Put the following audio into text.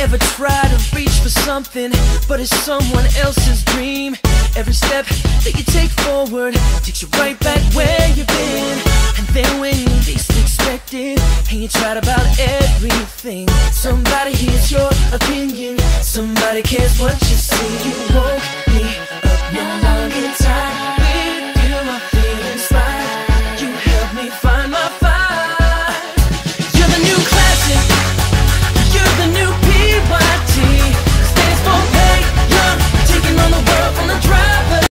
Ever try to reach for something, but it's someone else's dream. Every step that you take forward takes you right back where you've been. And then when you least expect it, and you tried about everything, somebody hears your opinion, somebody cares what you say. You won't